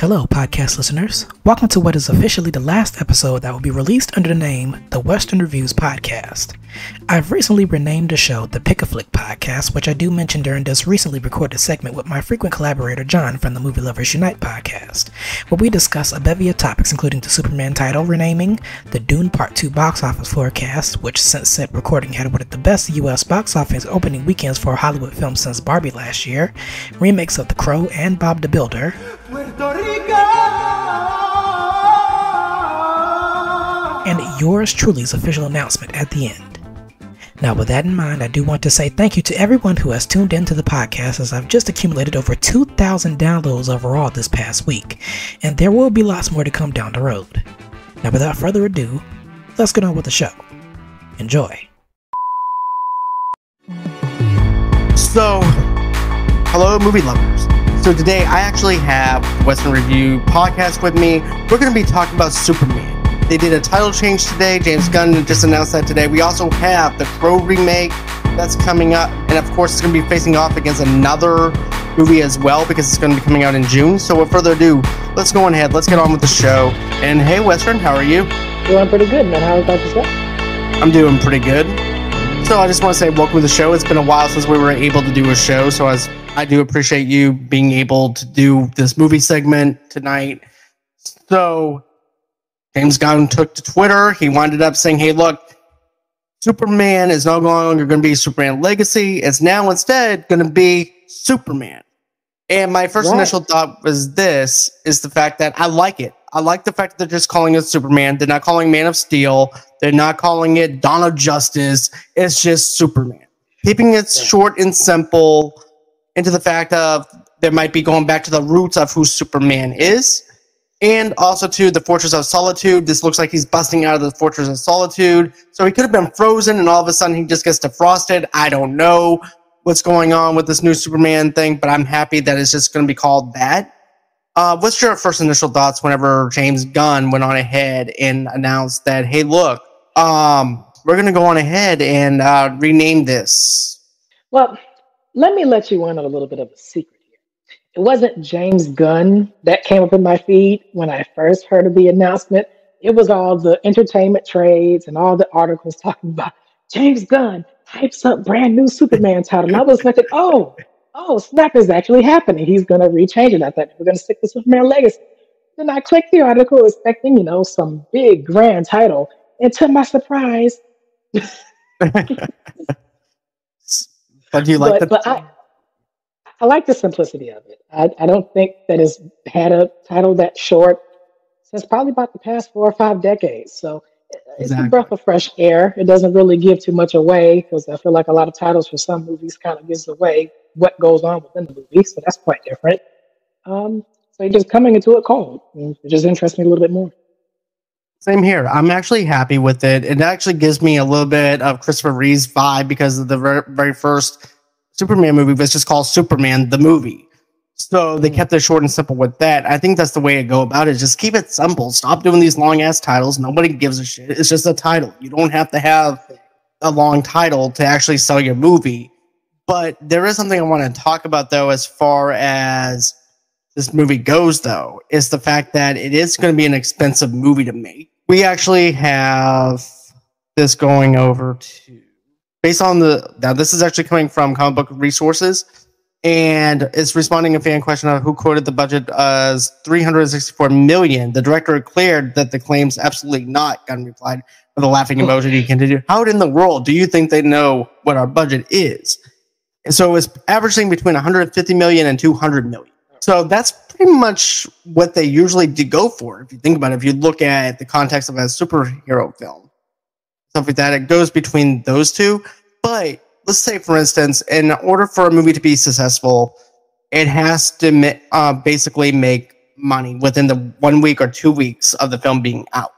Hello, podcast listeners. Welcome to what is officially the last episode that will be released under the name The Western Reviews Podcast. I've recently renamed the show the Pic-a-Flic Podcast, which I do mention during this recently recorded segment with my frequent collaborator John from the Movie Lovers Unite podcast, where we discuss a bevy of topics including the Superman title renaming, the Dune Part 2 box office forecast, which since said recording had one of the best US box office opening weekends for a Hollywood film since Barbie last year, remakes of The Crow and Bob the Builder, and yours truly's official announcement at the end. Now, with that in mind, I do want to say thank you to everyone who has tuned into the podcast as I've just accumulated over 2,000 downloads overall this past week, and there will be lots more to come down the road. Now, without further ado, let's get on with the show. Enjoy. So, hello, movie lovers. So, today I actually have Western Review podcast with me. We're going to be talking about Superman. They did a title change today. James Gunn just announced that today. We also have the Crow remake that's coming up. And of course, it's going to be facing off against another movie as well because it's going to be coming out in June. So, without further ado, let's go on ahead. Let's get on with the show. And hey, Western, how are you? Doing pretty good, man. How about yourself? I'm doing pretty good. So, I just want to say welcome to the show. It's been a while since we were able to do a show. So, as I do appreciate you being able to do this movie segment tonight. So, James Gunn took to Twitter. He winded up saying, hey, look, Superman is no longer going to be Superman Legacy. It's now instead going to be Superman. And my first right. initial thought was this is the fact that I like it. I like the fact that they're just calling it Superman. They're not calling Man of Steel. They're not calling it Dawn of Justice. It's just Superman. Keeping it yeah. short and simple into the fact of there might be going back to the roots of who Superman is and also to the Fortress of Solitude. This looks like he's busting out of the Fortress of Solitude. So he could have been frozen and all of a sudden he just gets defrosted. I don't know what's going on with this new Superman thing, but I'm happy that it's just going to be called that. Uh, what's your first initial thoughts whenever James Gunn went on ahead and announced that, hey, look, um, we're going to go on ahead and uh, rename this? Well, let me let you in on a little bit of a secret it wasn't James Gunn that came up in my feed when I first heard of the announcement. It was all the entertainment trades and all the articles talking about James Gunn hypes up brand new Superman title. And I was thinking, oh, oh, snap is actually happening. He's going to rechange it. I thought we're going to stick with Superman Legacy. Then I clicked the article expecting, you know, some big grand title. And to my surprise, but do you like but, the? But I, I like the simplicity of it. I, I don't think that it's had a title that short since probably about the past four or five decades. So it's exactly. a breath of fresh air. It doesn't really give too much away because I feel like a lot of titles for some movies kind of gives away what goes on within the movie. So that's quite different. Um, so you're just coming into it cold. It just interests me a little bit more. Same here. I'm actually happy with it. It actually gives me a little bit of Christopher Reeve's vibe because of the very, very first Superman movie was just called Superman the movie. So they kept it short and simple with that. I think that's the way to go about it. Just keep it simple. Stop doing these long ass titles. Nobody gives a shit. It's just a title. You don't have to have a long title to actually sell your movie. But there is something I want to talk about though, as far as this movie goes, though, is the fact that it is going to be an expensive movie to make. We actually have this going over to based on the now this is actually coming from comic book resources and it's responding a fan question of who quoted the budget as 364 million. The director declared that the claims absolutely not gunn replied with a laughing oh. emoji he continued how in the world do you think they know what our budget is? And so it's averaging between 150 million and 200 million so that's pretty much what they usually do go for if you think about it if you look at the context of a superhero film stuff like that. It goes between those two. But let's say, for instance, in order for a movie to be successful, it has to uh, basically make money within the one week or two weeks of the film being out.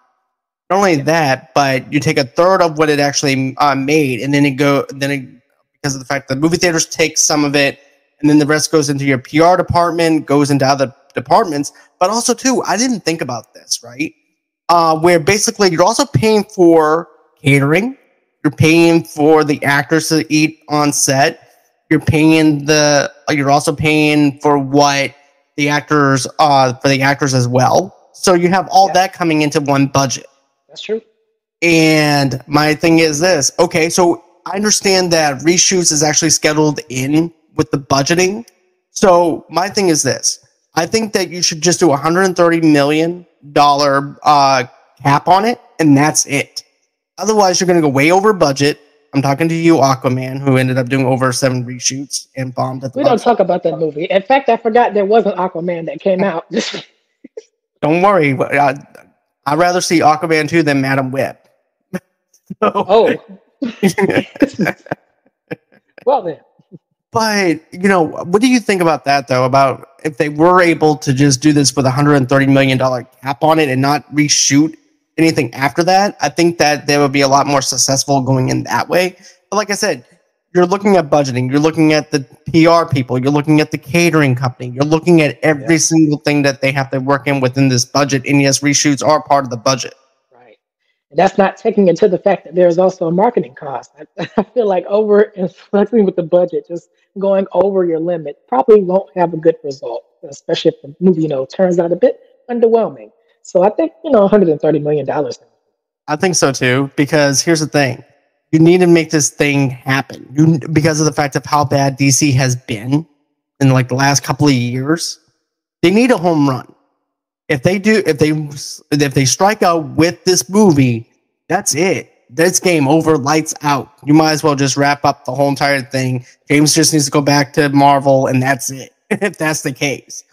Not only that, but you take a third of what it actually uh, made, and then it go then it, because of the fact that movie theaters take some of it, and then the rest goes into your PR department, goes into other departments. But also, too, I didn't think about this right, uh, where basically you're also paying for catering. You're paying for the actors to eat on set. You're paying the. You're also paying for what the actors uh, for the actors as well. So you have all Yeah. that coming into one budget. That's true. And my thing is this. Okay, so I understand that reshoots is actually scheduled in with the budgeting. So my thing is this. I think that you should just do a $130 million uh, cap on it, and that's it. Otherwise, you're going to go way over budget. I'm talking to you, Aquaman, who ended up doing over seven reshoots and bombed at the We don't talk about that movie. In fact, I forgot there was an Aquaman that came out. Don't worry. Uh, I'd rather see Aquaman 2 than Madam Web. So- oh, well then. But you know, what do you think about that though? About if they were able to just do this with a hundred and thirty million dollar cap on it and not reshoot anything after that, I think that they would be a lot more successful going in that way. But like I said, you're looking at budgeting, you're looking at the PR people, you're looking at the catering company, you're looking at every Yeah. single thing that they have to work in within this budget. And yes, reshoots are part of the budget. And that's not taking into the fact that there's also a marketing cost. I, I feel like over inflecting with the budget, just going over your limit, probably won't have a good result, especially if the movie, you know, turns out a bit underwhelming. So I think, you know, $130 million. I think so too, because here's the thing. You need to make this thing happen. You because of the fact of how bad DC has been in like the last couple of years. They need a home run. If they do if they if they strike out with this movie, that's it. That's game over, lights out. You might as well just wrap up the whole entire thing. James just needs to go back to Marvel and that's it. if that's the case.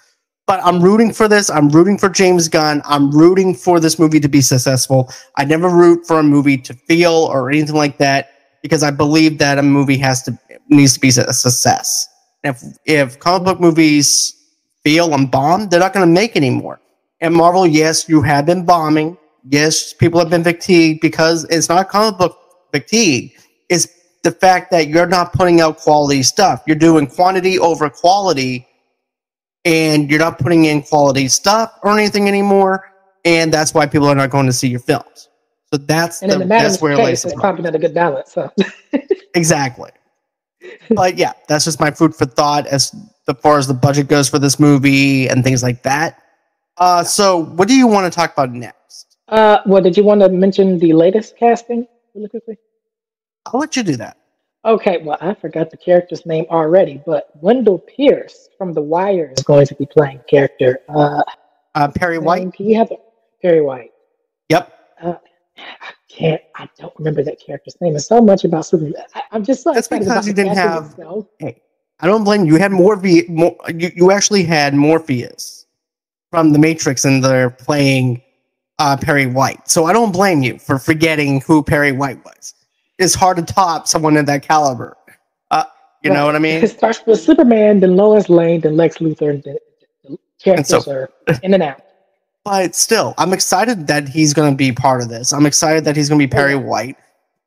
But I'm rooting for this. I'm rooting for James Gunn. I'm rooting for this movie to be successful. I never root for a movie to fail or anything like that because I believe that a movie has to needs to be a success. If if comic book movies fail and bomb, they're not going to make anymore. And Marvel, yes, you have been bombing. Yes, people have been fatigued because it's not comic book fatigue. It's the fact that you're not putting out quality stuff. You're doing quantity over quality and you're not putting in quality stuff or anything anymore, and that's why people are not going to see your films. So that's And the, the that's where it case, lays it's probably not a good balance. So. exactly. but yeah, that's just my food for thought as far as the budget goes for this movie and things like that. Uh, so what do you want to talk about next? Uh, well, did you want to mention the latest casting really quickly? I'll let you do that. Okay, well, I forgot the character's name already, but Wendell Pierce from The Wire is going to be playing character. Uh, Uh, Perry White. Can you have the, Perry White? Yep. Uh, I can't. I don't remember that character's name. It's so much about Superman. I, I'm just so That's because you didn't have- itself. I don't blame you. You had Morphe. Mor- you, you actually had Morpheus from The Matrix, and they're playing uh, Perry White. So I don't blame you for forgetting who Perry White was. It's hard to top someone of that caliber. Uh, you know what I mean? It starts with Superman, then Lois Lane, then Lex Luthor, and the, the characters so- are in and out. But still, I'm excited that he's going to be part of this. I'm excited that he's going to be Perry. White.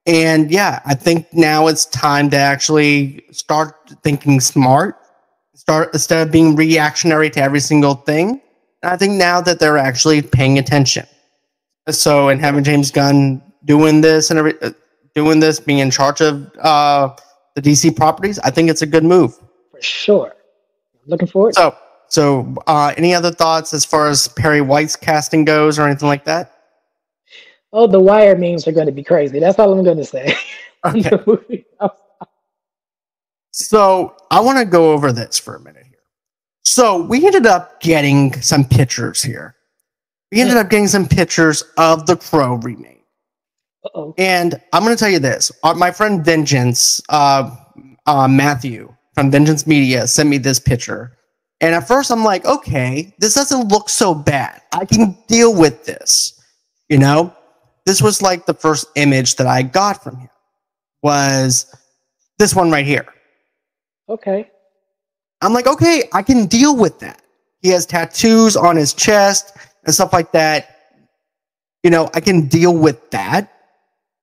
And yeah, I think now it's time to actually start thinking smart. Start instead of being reactionary to every single thing. I think now that they're actually paying attention. So, and having James Gunn doing this and every, uh, doing this, being in charge of uh, the DC properties, I think it's a good move. For sure. Looking forward. So, so uh, any other thoughts as far as Perry White's casting goes or anything like that? Oh, the Wire memes are going to be crazy. That's all I'm going to say. Okay. The movie. So I want to go over this for a minute here. So we ended up getting some pictures here. We ended up getting some pictures of the Crow remake. Uh-oh. And I'm going to tell you this. Uh, my friend Vengeance, uh, uh, Matthew from Vengeance Media, sent me this picture. And at first I'm like, okay, this doesn't look so bad. I can deal with this. You know, this was like the first image that I got from him was this one right here. Okay. I'm like, okay, I can deal with that. He has tattoos on his chest and stuff like that. You know, I can deal with that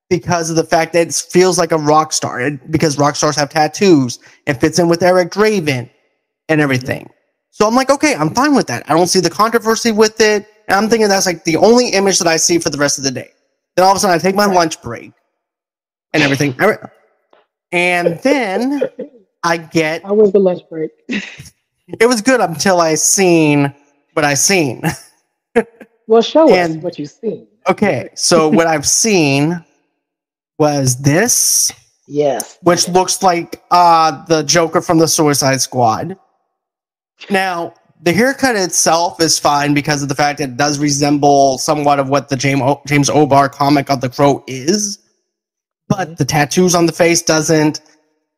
because of the fact that it feels like a rock star. And because rock stars have tattoos, it fits in with Eric Draven and everything. So I'm like, okay, I'm fine with that. I don't see the controversy with it. And I'm thinking that's like the only image that I see for the rest of the day. Then all of a sudden I take my lunch break and everything. And then I get How was the lunch break? it was good until I seen what I seen. Well, show And- us what you've seen. Okay, so what I've seen was this, Yes. which looks like uh the Joker from the Suicide Squad. Now, the haircut itself is fine because of the fact that it does resemble somewhat of what the James o- James O'Barr comic of the Crow is, but the tattoos on the face doesn't,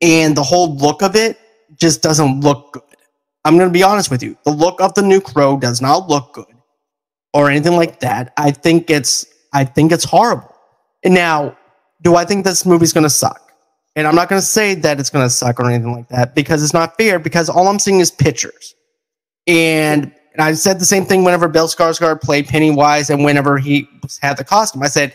and the whole look of it just doesn't look good. I'm going to be honest with you. The look of the new Crow does not look good, or anything like that. I think it's I think it's horrible. And now, do I think this movie's going to suck? And I'm not going to say that it's going to suck or anything like that because it's not fair. Because all I'm seeing is pictures, and, and I said the same thing whenever Bill Skarsgård played Pennywise and whenever he had the costume. I said,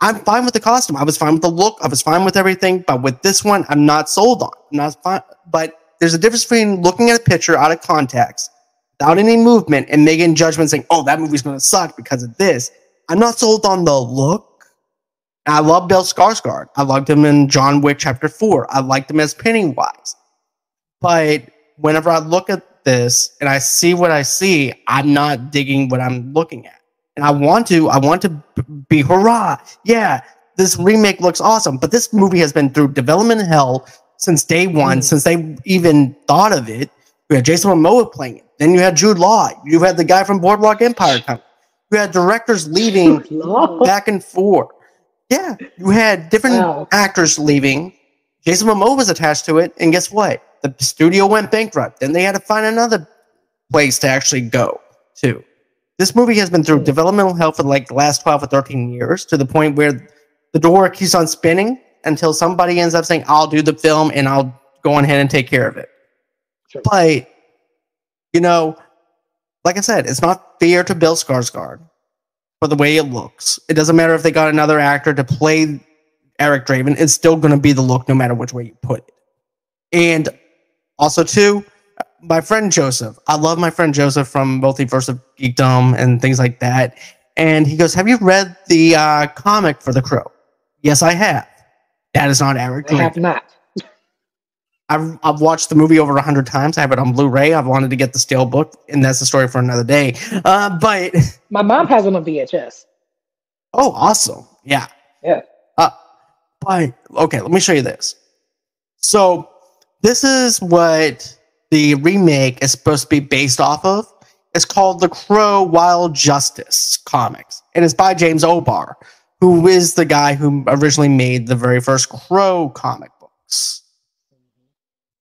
I'm fine with the costume. I was fine with the look. I was fine with everything. But with this one, I'm not sold on. I'm not fine. But there's a difference between looking at a picture out of context, without any movement, and making judgment saying, "Oh, that movie's going to suck because of this." I'm not sold on the look. I love Bill Skarsgård. I loved him in John Wick Chapter Four. I liked him as Pennywise. But whenever I look at this and I see what I see, I'm not digging what I'm looking at. And I want to, I want to be hurrah. Yeah, this remake looks awesome. But this movie has been through development hell since day one, Mm. since they even thought of it. We had Jason Momoa playing it. Then you had Jude Law. You had the guy from Boardwalk Empire coming. You had directors leaving back and forth. Yeah, you had different Wow. actors leaving. Jason Momoa was attached to it, and guess what? The studio went bankrupt. Then they had to find another place to actually go to. This movie has been through Hmm. developmental hell for like the last 12 or 13 years to the point where the door keeps on spinning until somebody ends up saying, I'll do the film and I'll go ahead and take care of it. Sure. But, you know, like I said, it's not fair to Bill Skarsgård for the way it looks. It doesn't matter if they got another actor to play Eric Draven, it's still going to be the look no matter which way you put it. And also, too, my friend Joseph. I love my friend Joseph from Multiverse of Geekdom and things like that. And he goes, Have you read the uh, comic for The Crow? Yes, I have. That is not Eric I have not. I've, I've watched the movie over a hundred times. I have it on Blu-ray. I've wanted to get the steel book, and that's the story for another day. Uh, but My mom has it on VHS. oh, awesome! Yeah, Yeah. Uh, but okay, let me show you this. So this is what the remake is supposed to be based off of. It's called The Crow Wild Justice comics, and it's by James O'Barr, who is the guy who originally made the very first Crow comic books.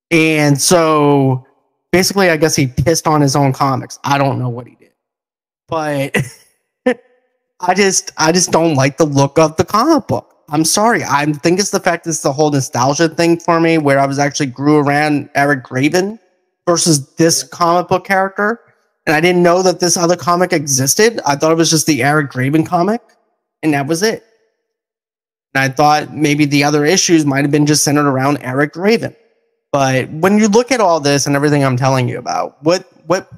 And so basically, I guess he pissed on his own comics. I don't know what he did, but I just I just don't like the look of the comic book. I'm sorry. I think it's the fact it's the whole nostalgia thing for me, where I was actually grew around Eric Draven versus this comic book character, and I didn't know that this other comic existed. I thought it was just the Eric Draven comic, and that was it. And I thought maybe the other issues might have been just centered around Eric Draven. But when you look at all this and everything I'm telling you about, what what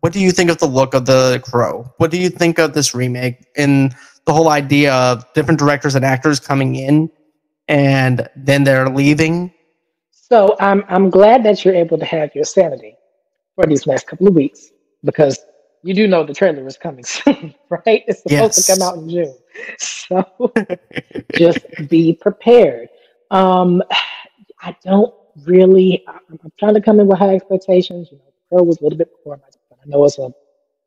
what do you think of the look of the Crow? What do you think of this remake and the whole idea of different directors and actors coming in and then they're leaving? So I'm I'm glad that you're able to have your sanity for these next couple of weeks because you do know the trailer is coming soon, right? It's supposed to come out in June. So just be prepared. Um, I don't really. I'm, I'm trying to come in with high expectations. You know, Crow was a little bit before my time. I know it's a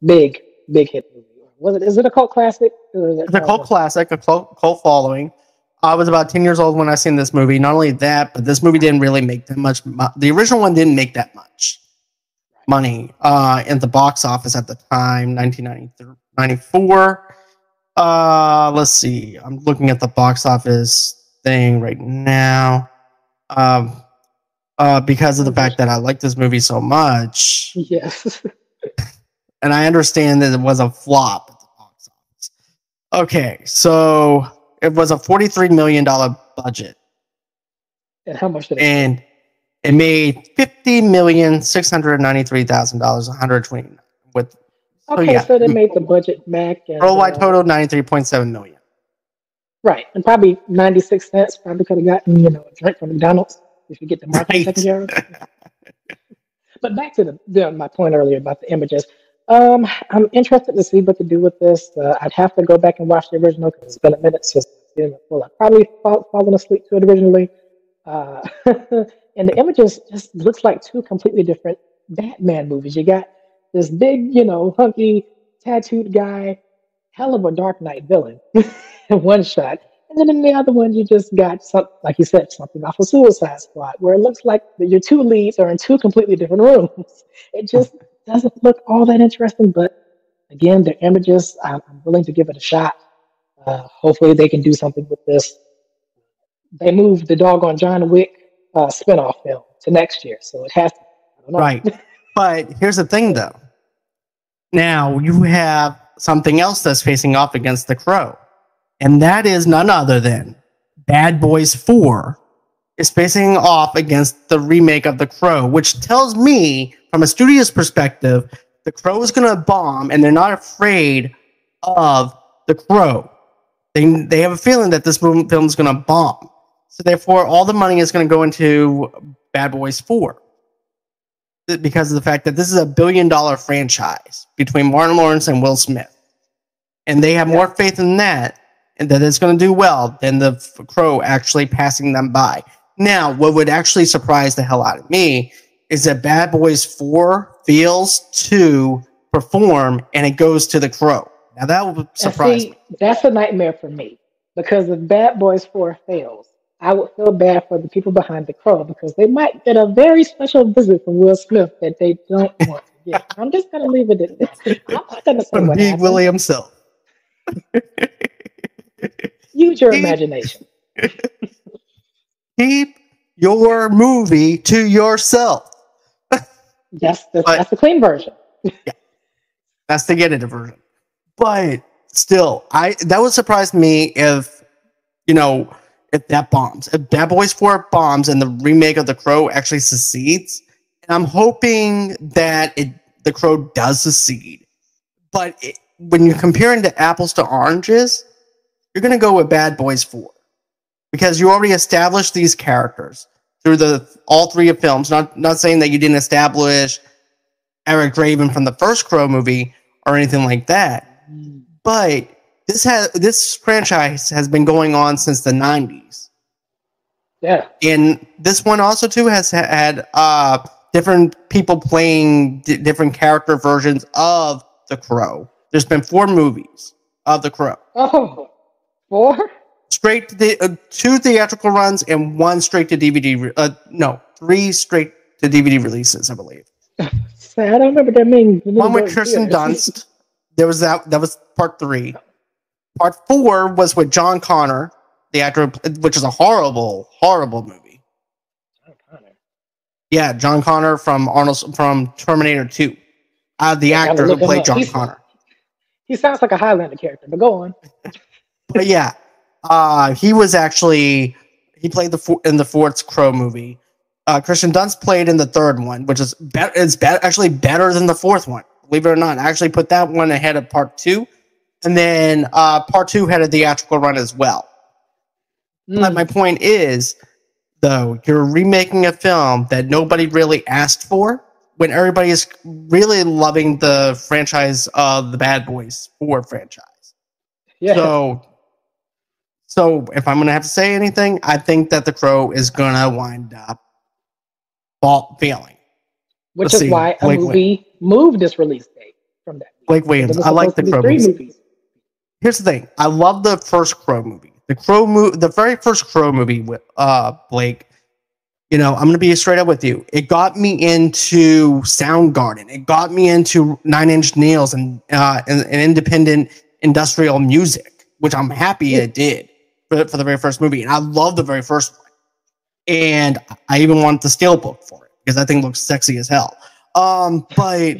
big, big hit movie. Was it? Is it a cult classic? It It's a cult classic, a cult, cult following. I was about 10 years old when I seen this movie. Not only that, but this movie didn't really make that much. mo- The original one didn't make that much money uh, in the box office at the time, 1994. Uh, let's see. I'm looking at the box office thing right now. Um, uh, because of the fact that I like this movie so much, Yes. and I understand that it was a flop at the box office. Okay, so it was a $43 million budget, and how much did it? and it made $50,693,000, 120 with Okay, yeah. so they made the budget back. And, worldwide uh, total 93.7 million. Right, and probably ninety six cents. Probably could have gotten you know a drink from McDonald's if you get the market Right. taken care of. but back to the, the my point earlier about the images. Um, I'm interested to see what to do with this. Uh, I'd have to go back and watch the original because it's been a minute since I've seen it. well, I've probably fall, fallen asleep to it originally. Uh, and the images just looks like two completely different Batman movies. You got this big, you know, hunky, tattooed guy, hell of a Dark Knight villain in one shot. And then in the other one, you just got some, like you said, something off a Suicide Squad, where it looks like your two leads are in two completely different rooms. It just doesn't look all that interesting. But again, the images, I'm, I'm willing to give it a shot. Uh, hopefully, they can do something with this. They moved the doggone John Wick uh, spinoff film to next year, so it has to. Right. but here's the thing, though. Now you have something else that's facing off against The Crow, and that is none other than Bad Boys 4 is facing off against the remake of The Crow, which tells me, from a studio's perspective, The Crow is going to bomb, and they're not afraid of The Crow. They, they have a feeling that this movie film is going to bomb. So therefore, all the money is going to go into Bad Boys 4 because of the fact that this is a billion dollar franchise between Martin Lawrence and Will Smith. And they have more faith in that and that it's going to do well than the Crow actually passing them by. Now, what would actually surprise the hell out of me is that Bad Boys 4 fails to perform and it goes to the Crow. Now, that would surprise see, me. That's a nightmare for me because if Bad Boys 4 fails, I would feel bad for the people behind the crow because they might get a very special visit from Will Smith that they don't want to get. I'm just going to leave it at this. I'm not going to say what Big Willie himself. Use your imagination. Keep your movie to yourself. Yes, that's, but, that's the clean version. yeah, that's the edited version. But still, I that would surprise me if you know if that bombs. If Bad Boys 4 bombs and the remake of The Crow actually succeeds, and I'm hoping that it The Crow does succeed. But it, when you're comparing the apples to oranges, you're going to go with Bad Boys 4 because you already established these characters through the all three of films. Not not saying that you didn't establish Eric Draven from the first Crow movie or anything like that, but this has this franchise has been going on since the 90s. Yeah. And this one also too has had uh different people playing d- different character versions of The Crow. There's been four movies of The Crow. Oh, four? Straight to the uh, two theatrical runs and one straight to DVD. Re- uh, no, three straight to DVD releases, I believe. I don't remember that name. One with Kirsten Dunst. There was that. That was part three. Part four was with John Connor, the actor, which is a horrible, horrible movie. John Connor. Yeah, John Connor from Arnold from Terminator Two. Uh, the yeah, actor who played John He's, Connor. He sounds like a Highlander character, but go on. but yeah, uh, he was actually he played the in the fourth Crow movie. Uh, Kirsten Dunst played in the third one, which is better. It's be- actually better than the fourth one. Believe it or not, I actually put that one ahead of part two and then uh, part two had a theatrical run as well. Mm. But my point is, though, you're remaking a film that nobody really asked for when everybody is really loving the franchise of the Bad Boys 4 franchise. Yeah. So, so if I'm going to have to say anything, I think that The Crow is going to wind up failing. Which Let's is see, why a Blake movie moved its release date from that. Blake Williams. I like The Crow. Movies here's the thing. I love the first Crow movie. The Crow movie, the very first Crow movie with uh Blake. You know, I'm gonna be straight up with you. It got me into Soundgarden. It got me into Nine Inch Nails and uh and, and independent industrial music, which I'm happy it did for, for the very first movie. And I love the very first one. And I even want the scale book for it because that thing looks sexy as hell. Um, but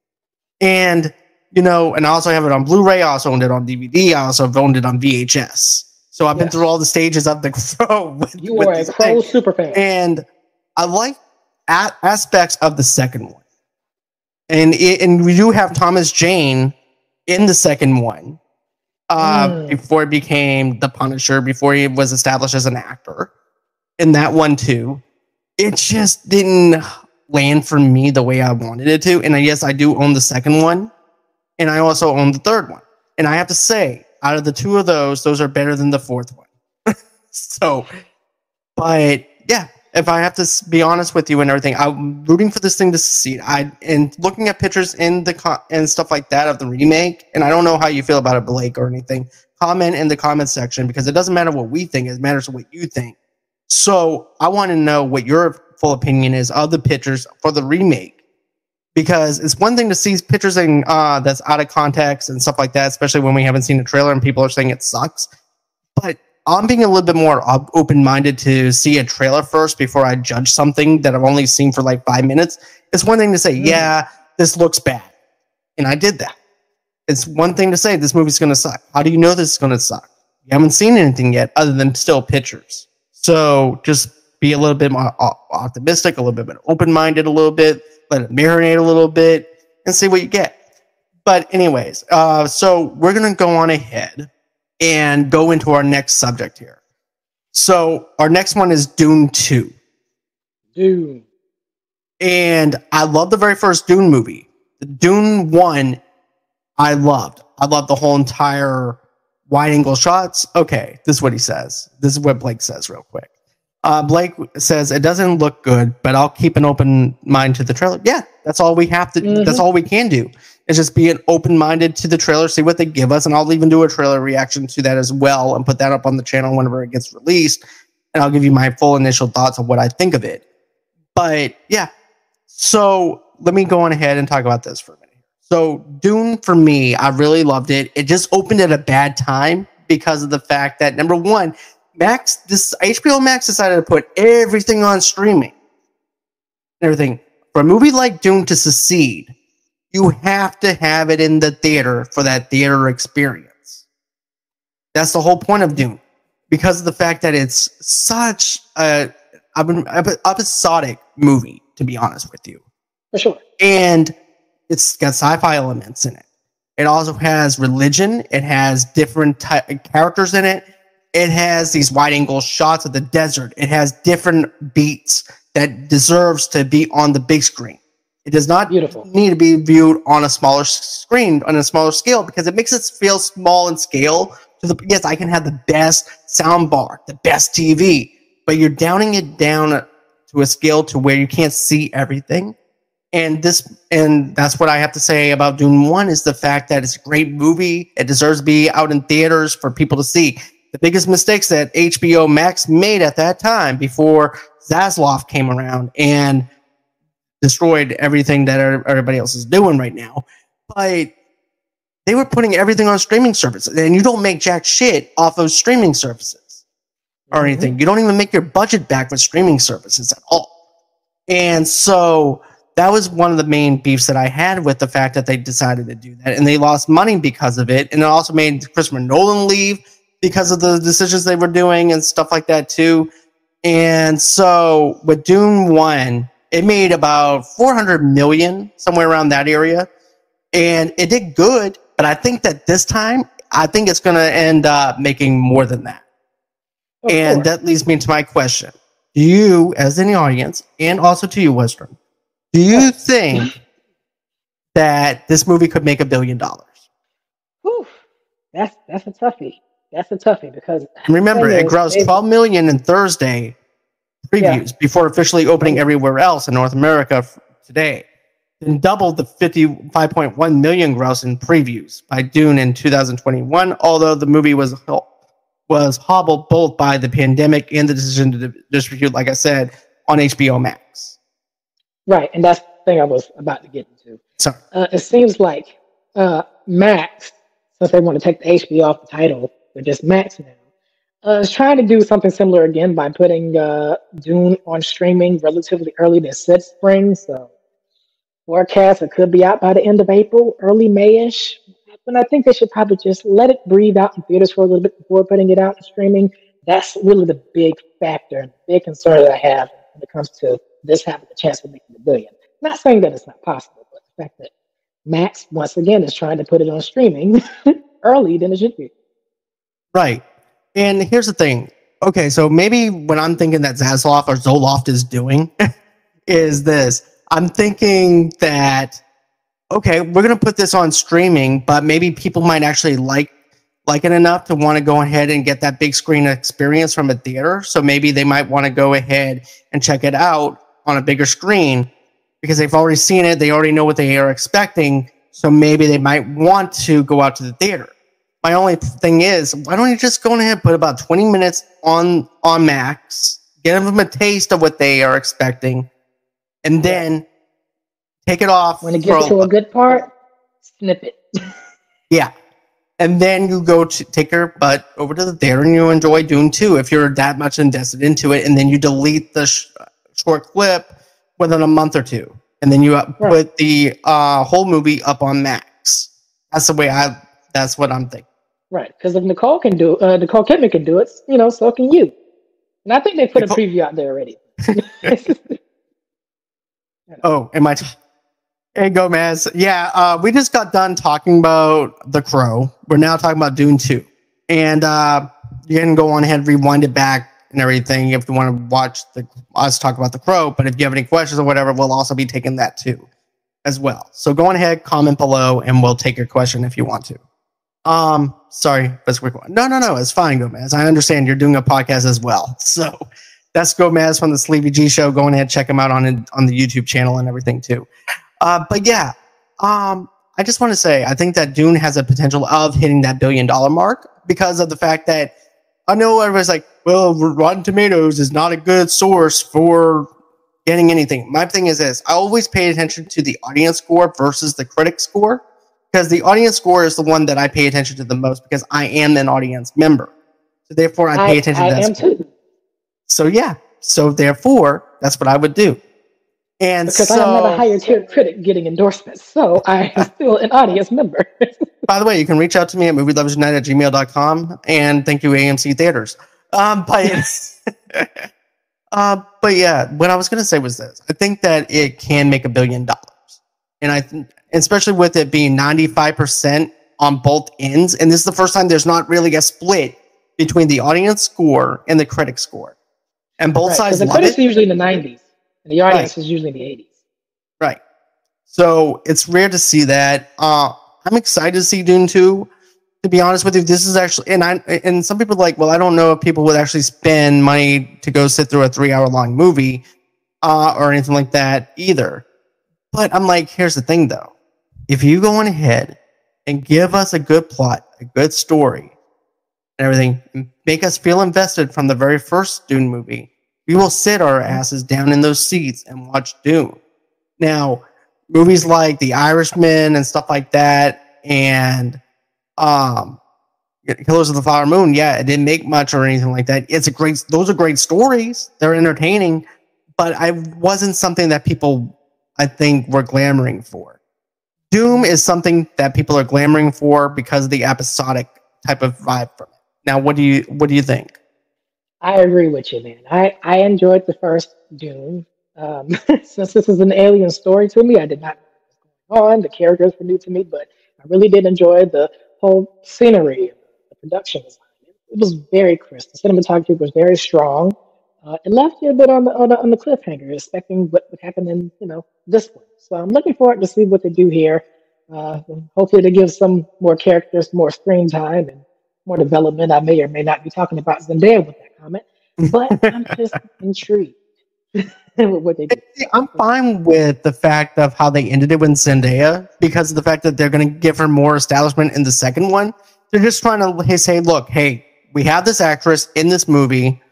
and you know, and I also have it on Blu-ray. I also owned it on DVD. I also owned it on VHS. So I've yes. been through all the stages of the Crow. With, you with are a Crow super fan, and I like a- aspects of the second one. And it, and we do have Thomas Jane in the second one uh, mm. before he became the Punisher, before he was established as an actor. In that one too, it just didn't land for me the way I wanted it to. And I yes, I do own the second one, and I also own the third one. And I have to say, out of the two of those, those are better than the fourth one. so, but yeah, if I have to be honest with you and everything, I'm rooting for this thing to succeed. I and looking at pictures in the co- and stuff like that of the remake, and I don't know how you feel about it, Blake, or anything. Comment in the comment section because it doesn't matter what we think; it matters what you think. So I want to know what your full opinion is of the pictures for the remake, because it's one thing to see pictures in uh, that's out of context and stuff like that, especially when we haven't seen the trailer and people are saying it sucks. But I'm being a little bit more open minded to see a trailer first before I judge something that I've only seen for like five minutes. It's one thing to say, mm. yeah, this looks bad. And I did that. It's one thing to say, this movie's going to suck. How do you know this is going to suck? You haven't seen anything yet other than still pictures. So just be a little bit more optimistic, a little bit more open minded, a little bit, let it marinate a little bit, and see what you get. But, anyways, uh, so we're going to go on ahead and go into our next subject here. So our next one is Dune 2. Dune. And I love the very first Dune movie. The Dune 1, I loved. I loved the whole entire wide angle shots. Okay, this is what he says. This is what Blake says, real quick. Uh, Blake says it doesn't look good, but I'll keep an open mind to the trailer. Yeah, that's all we have to. Mm-hmm. That's all we can do is just be an open minded to the trailer, see what they give us, and I'll even do a trailer reaction to that as well and put that up on the channel whenever it gets released. And I'll give you my full initial thoughts of what I think of it. But yeah, so let me go on ahead and talk about this for a minute. So Dune for me, I really loved it. It just opened at a bad time because of the fact that number one, Max, this HBO Max decided to put everything on streaming. Everything for a movie like Dune to succeed, you have to have it in the theater for that theater experience. That's the whole point of Dune, because of the fact that it's such a episodic movie, to be honest with you. For sure. And it's got sci-fi elements in it. It also has religion. It has different ty- characters in it. It has these wide angle shots of the desert. It has different beats that deserves to be on the big screen. It does not Beautiful. need to be viewed on a smaller screen, on a smaller scale, because it makes it feel small in scale. To the yes, I can have the best sound bar, the best TV, but you're downing it down to a scale to where you can't see everything. And this, and that's what I have to say about Dune One is the fact that it's a great movie. It deserves to be out in theaters for people to see. The biggest mistakes that HBO Max made at that time before Zaslav came around and destroyed everything that everybody else is doing right now. But they were putting everything on streaming services, and you don't make jack shit off of streaming services or mm-hmm. anything. You don't even make your budget back with streaming services at all. And so that was one of the main beefs that I had with the fact that they decided to do that, and they lost money because of it, and it also made Christopher Nolan leave because of the decisions they were doing and stuff like that too. And so with Dune One, it made about 400 million, somewhere around that area. And it did good, but I think that this time, I think it's going to end up making more than that. Of and course. that leads me to my question. Do you, as in the audience, and also to you, Western, do you think that this movie could make a billion dollars? Whew, that's that's a toughie. That's a toughie because remember it grossed 12 million in Thursday previews yeah. before officially opening everywhere else in North America today, and doubled the 55.1 million gross in previews by Dune in 2021. Although the movie was was hobbled both by the pandemic and the decision to distribute, like I said, on HBO Max. Right, and that's the thing I was about to get into. Sorry. Uh, it seems like uh, Max, since they want to take the HBO off the title, they're just Max now uh, trying to do something similar again by putting uh, Dune on streaming relatively early this spring. So, forecast it could be out by the end of April, early Mayish. But I think they should probably just let it breathe out in theaters for a little bit before putting it out in streaming. That's really the big factor and big concern that I have when it comes to this having a chance of making a billion. Not saying that it's not possible, but the fact that Max once again is trying to put it on streaming early than it should be. Right. And here's the thing. Okay, so maybe what I'm thinking that Zaslav or Zoloft is doing is this. I'm thinking that okay, we're gonna put this on streaming, but maybe people might actually like like it enough to want to go ahead and get that big screen experience from a theater. So maybe they might want to go ahead and check it out on a bigger screen because they've already seen it, they already know what they are expecting. So maybe they might want to go out to the theater. My only thing is, why don't you just go ahead and put about 20 minutes on on Max, give them a taste of what they are expecting, and then take it off. When it gets to a good part, snip it. yeah. And then you go to take your butt over to the theater and you enjoy Dune 2 if you're that much invested into it. And then you delete the sh- short clip within a month or two. And then you right. put the uh, whole movie up on Max. That's the way I, that's what I'm thinking. Right. Because if Nicole can do uh, Nicole Kidman can do it, you know, so can you. And I think they put Nicole- a preview out there already. oh, am I? T- Hey Gomez, yeah, uh, we just got done talking about The Crow. We're now talking about Dune Two, and uh, you can go on ahead, rewind it back, and everything if you want to watch the us talk about The Crow. But if you have any questions or whatever, we'll also be taking that too, as well. So go on ahead, comment below, and we'll take your question if you want to. Um, sorry, that's quick one. No, no, no, it's fine, Gomez. I understand you're doing a podcast as well, so that's Gomez from the Sleepy G Show. Go ahead, check him out on on the YouTube channel and everything too. Uh, but yeah, um, I just want to say I think that Dune has a potential of hitting that billion dollar mark because of the fact that I know everybody's like, well, Rotten Tomatoes is not a good source for getting anything. My thing is this I always pay attention to the audience score versus the critic score because the audience score is the one that I pay attention to the most because I am an audience member. So therefore, I pay attention I, to that. I am score. too. So yeah, so therefore, that's what I would do. And because so, I am not a higher tier critic getting endorsements, so I am still an audience member. by the way, you can reach out to me at movieloversunite at gmail.com and thank you, AMC Theaters. Um, but, uh, but yeah, what I was going to say was this I think that it can make a billion dollars. And I think, especially with it being 95% on both ends, and this is the first time there's not really a split between the audience score and the critic score. And both right, sides. The critics it. usually in the 90s. And the audience right. is usually in the 80s. Right. So it's rare to see that. Uh, I'm excited to see Dune 2. To be honest with you, this is actually, and I, and some people are like, well, I don't know if people would actually spend money to go sit through a three hour long movie, uh, or anything like that either. But I'm like, here's the thing though. If you go on ahead and give us a good plot, a good story, and everything, make us feel invested from the very first Dune movie, we will sit our asses down in those seats and watch Dune. Now, movies like The Irishman and stuff like that, and um, Killers of the Flower Moon, yeah, it didn't make much or anything like that. It's a great; those are great stories. They're entertaining, but I wasn't something that people, I think, were glamoring for. Dune is something that people are glamoring for because of the episodic type of vibe from it. Now, what do you what do you think? I agree with you, man. I, I enjoyed the first Dune. Um, since this is an alien story to me, I did not know on. The characters were new to me, but I really did enjoy the whole scenery, the production design. It was very crisp. The cinematography was very strong. Uh, it left you a bit on the, on the on the cliffhanger, expecting what would happen in you know this one. So I'm looking forward to see what they do here. Uh, hopefully, they give some more characters more screen time and more development. I may or may not be talking about Zendaya with that comment, but I'm just intrigued what they did. I'm fine with the fact of how they ended it with Zendaya because of the fact that they're going to give her more establishment in the second one. They're just trying to say, look, hey, we have this actress in this movie,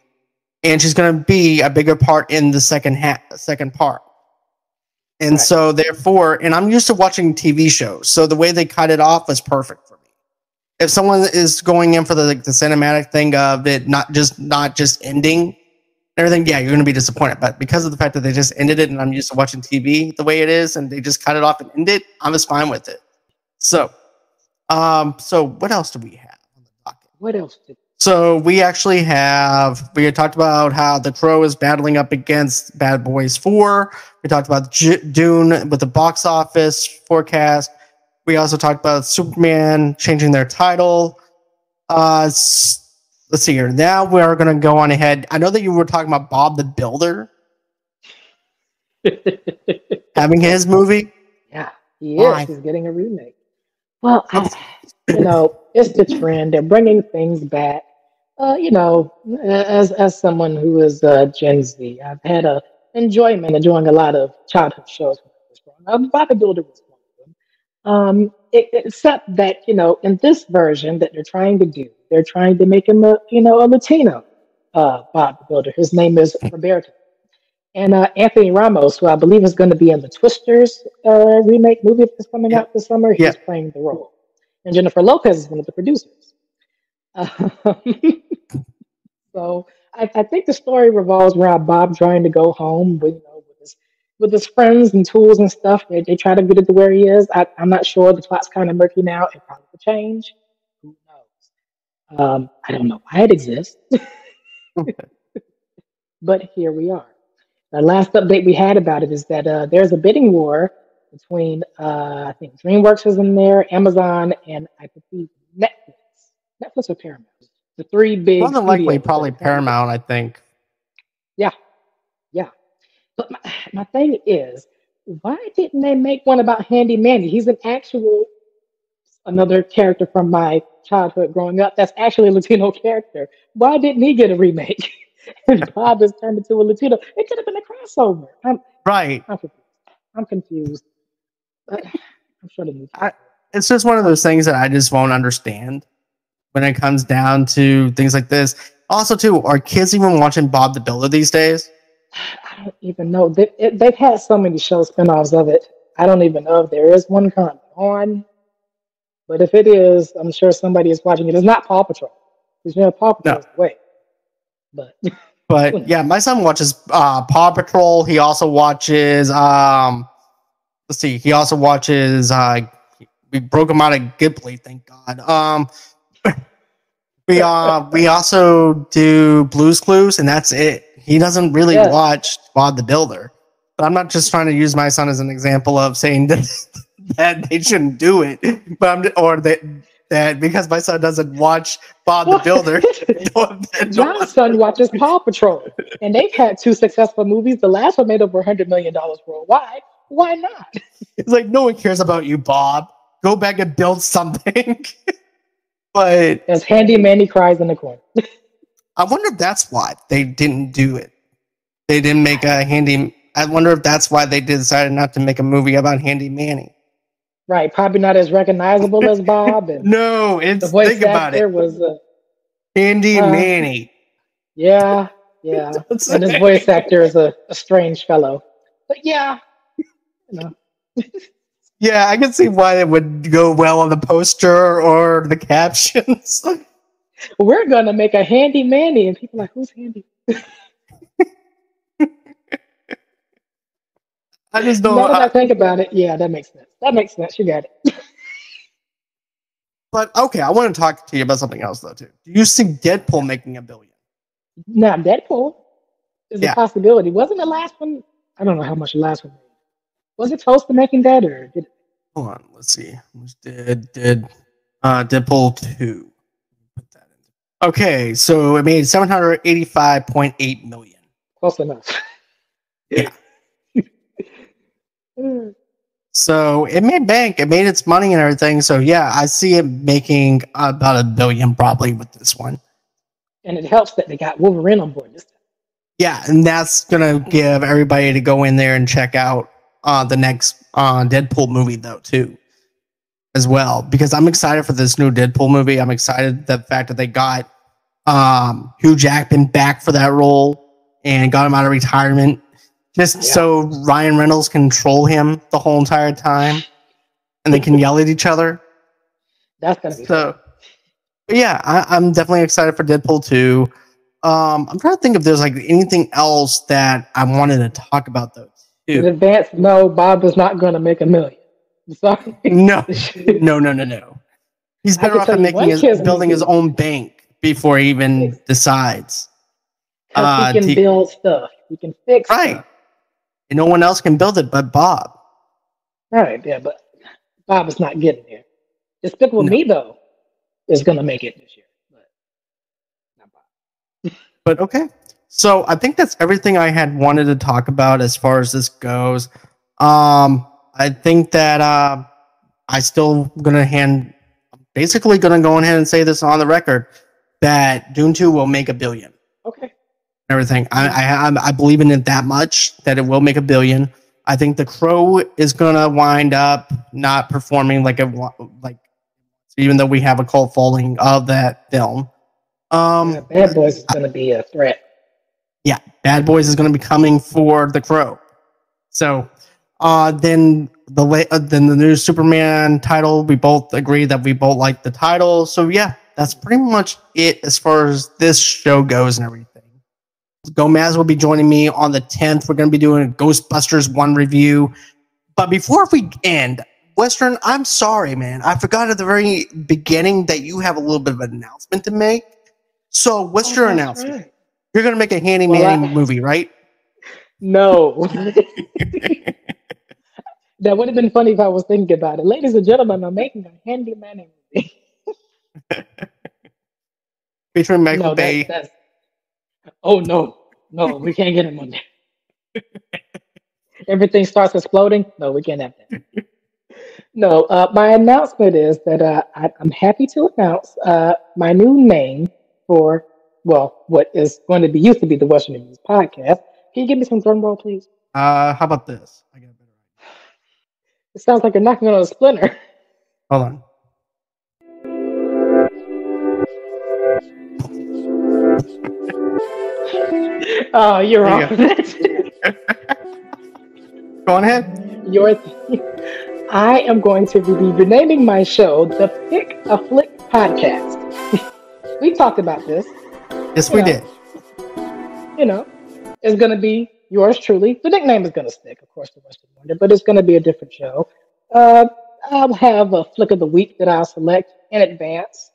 and she's going to be a bigger part in the second half, second part. And right. so, therefore, and I'm used to watching TV shows, so the way they cut it off was perfect for me. if someone is going in for the like, the cinematic thing of it not just not just ending everything, yeah, you're gonna be disappointed. But because of the fact that they just ended it and I'm used to watching TV the way it is and they just cut it off and end it, I'm just fine with it. So um so what else do we have on the docket? What else did so we actually have we had talked about how the crow is battling up against bad boys 4 we talked about J- dune with the box office forecast we also talked about Superman changing their title. Uh, let's see here. Now we are going to go on ahead. I know that you were talking about Bob the Builder. Having his movie? Yeah, he Why? is. He's getting a remake. Well, I, you know, it's the trend. They're bringing things back. Uh, you know, as as someone who is uh, Gen Z, I've had a enjoyment enjoying a lot of childhood shows when I was growing up. Bob the Builder was one of them. Um, e- except that you know, in this version that they're trying to do, they're trying to make him a you know a Latino uh, bodybuilder. His name is Roberto. And uh, Anthony Ramos, who I believe is going to be in the Twisters uh, remake movie that's coming Yeah. out this summer, he's Yeah. playing the role. And Jennifer Lopez is one of the producers. Um, so I, I think the story revolves around Bob trying to go home with, you know, with his with his friends and tools and stuff. They, they try to get it to where he is. I, I'm not sure. The plot's kind of murky now. It probably will change. Who knows? Um, I don't know why it exists. but here we are. The last update we had about it is that uh, there's a bidding war between uh, I think DreamWorks is in there, Amazon, and I believe Netflix. Netflix or Paramount. The three big. More than likely, probably Paramount, I think. Yeah. Yeah. But my, my thing is, why didn't they make one about Handy Manny? He's an actual another character from my childhood growing up. That's actually a Latino character. Why didn't he get a remake? and Bob is turned into a Latino. It could have been a crossover. I'm Right. I'm confused. I'm confused. But I'm sure. I- It's just one of those things that I just won't understand when it comes down to things like this. Also, too, are kids even watching Bob the Builder these days? I don't even know. They, they've had so many show spinoffs of it. I don't even know if there is one currently on. But if it is, I'm sure somebody is watching it. It's not Paw Patrol. Because you know Paw Patrol's the way. But But yeah, my son watches uh, Paw Patrol. He also watches. Um, let's see. He also watches. Uh, we broke him out of Ghibli. Thank God. Um, we uh, we also do Blues Clues, and that's it. He doesn't really Yeah. watch Bob the Builder. But I'm not just trying to use my son as an example of saying that, that they shouldn't do it, but I'm or that that because my son doesn't watch Bob the Builder. John's son watches Paw Patrol. And they've had two successful movies. The last one made over $100 million worldwide. Why not? It's like no one cares about you, Bob. Go back and build something. but As Handy Manny cries in the corner. I wonder if that's why they didn't do it. They didn't make a handy. I wonder if that's why they decided not to make a movie about Handy Manny. Right. Probably not as recognizable as Bob. And No, the it's voice think about it. was, uh, Handy uh, Manny. yeah, yeah. and his voice actor is a, a strange fellow. But yeah, you know, Yeah, I can see why it would go well on the poster or the captions. we're gonna make a handy manny, and people are like, who's handy? I just don't. now that I I- think about it, yeah, that makes sense. That makes sense. You got it. but okay, I want to talk to you about something else though too. Do you see Deadpool making a billion? Now Deadpool is Yeah. a possibility. Wasn't the last one? I don't know how much the last one. Was it close to making that, or did it? Hold on, let's see. Did did uh Deadpool two? Put that in. Okay, so it made seven hundred eighty-five point eight million. Close enough. Yeah. So it made bank. It made its money and everything. So yeah, I see it making about a billion probably with this one. and it helps that they got Wolverine on board this time. Yeah, and that's gonna give everybody to go in there and check out uh, the next uh, Deadpool movie though too, as well. Because I'm excited for this new Deadpool movie. I'm excited the fact that they got um, Hugh Jackman back for that role and got him out of retirement, just Yeah. so Ryan Reynolds can troll him the whole entire time, and they can yell at each other. That's gonna be So, yeah, I, I'm definitely excited for Deadpool 2. Um, I'm trying to think if there's like anything else that I wanted to talk about though. In advance. No, Bob is not gonna make a million. I'm sorry. No, no, no, no, no. He's better off tell in you making his building his own bank before he even decides. Uh, he can build stuff. He can fix Right. stuff. And no one else can build it but Bob. Right, yeah, but Bob is not getting there. It's Despicable No. Me though is gonna make it this year. But not Bob. But okay. So I think that's everything I had wanted to talk about as far as this goes. Um, I think that uh, I still gonna hand, basically gonna go ahead and say this on the record that Dune Two will make a billion. Okay. Everything. I I I believe in it that much that it will make a billion. I think The Crow is gonna wind up not performing like it like, even though we have a cult following of that film. Um, yeah, Bad Boys is gonna be a threat. Yeah, Bad Boys is gonna be coming for The Crow. So uh, then the uh, then the new Superman title, we both agree that we both like the title. So yeah, that's pretty much it as far as this show goes and everything. Gomez will be joining me on the 10th. We're going to be doing a Ghostbusters 1 review. But before we end, Western, I'm sorry, man. I forgot at the very beginning that you have a little bit of an announcement to make. So, what's oh, your announcement? Right. You're going to make a Handy well, Manny movie, right? No. That would have been funny if I was thinking about it. Ladies and gentlemen, I'm making a Handy Manny movie. Featuring Michael no, Bay. That's, that's, oh no, no, we can't get him on there. Everything starts exploding. No, we can't have that. No, uh, my announcement is that uh, I, am happy to announce uh, my new name for well, what is going to be used to be the Western News podcast. Can you give me some drum roll, please? Uh, how about this? I got it sounds like you're knocking on a splinter. Hold on. oh, you're wrong. Go on ahead. Your I am going to be renaming my show the Pic-a-Flic Podcast. we talked about this. Yes, we know, did. You know, it's going to be yours truly. The nickname is going to stick, of course, the Western Wonder, but it's going to be a different show. Uh, I'll have a flick of the week that I'll select in advance.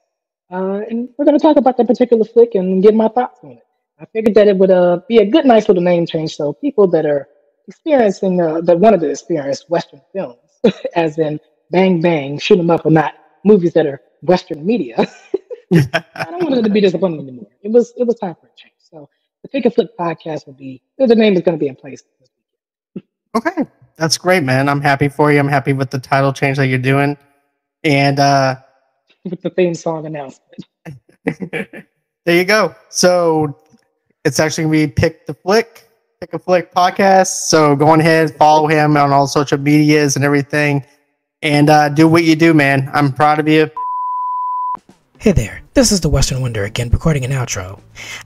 Uh, and we're going to talk about that particular flick and give my thoughts on it. I figured that it would uh, be a good, nice little name change so people that are experiencing, uh, that wanted to experience Western films, as in bang, bang, shoot 'em up, or not movies that are Western media. I don't want it to be disappointing anymore. It was, it was time for a change. So the Pic-a-Flic podcast will be, the name is going to be in place. Okay. That's great, man. I'm happy for you. I'm happy with the title change that you're doing. And uh with the theme song announcement. there you go. So it's actually gonna be Pick the Flick, Pic-a-Flic podcast. So go on ahead, follow him on all social medias and everything. And uh, do what you do, man. I'm proud of you. Hey there, this is the Western Wonder again recording an outro.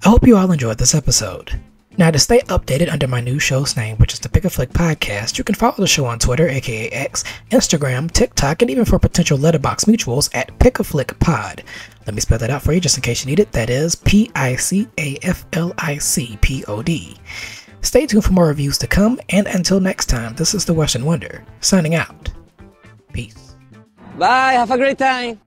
I hope you all enjoyed this episode. Now, to stay updated under my new show's name, which is the Pic-a-Flic Podcast, you can follow the show on Twitter, aka X, Instagram, TikTok, and even for potential Letterboxd mutuals at Pic-a-Flic Pod. Let me spell that out for you just in case you need it. That is P I C A F L I C P O D. Stay tuned for more reviews to come, and until next time, this is the Western Wonder, signing out. Peace. Bye, have a great time.